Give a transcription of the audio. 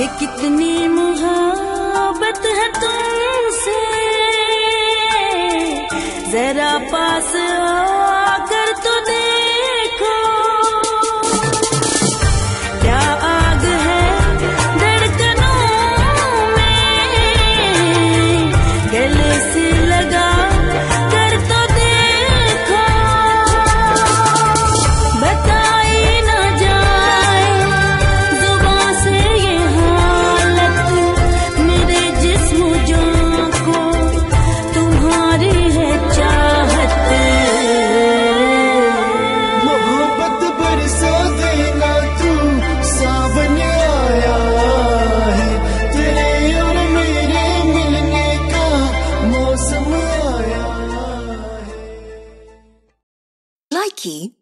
कि कितनी मोहब्बत है तुमसे। जरा पा key.